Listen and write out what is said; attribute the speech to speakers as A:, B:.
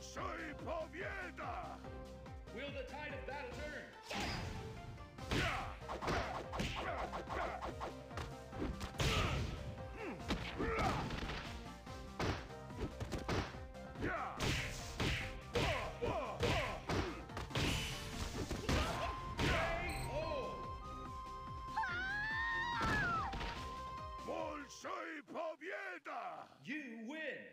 A: Большой победа!
B: You win!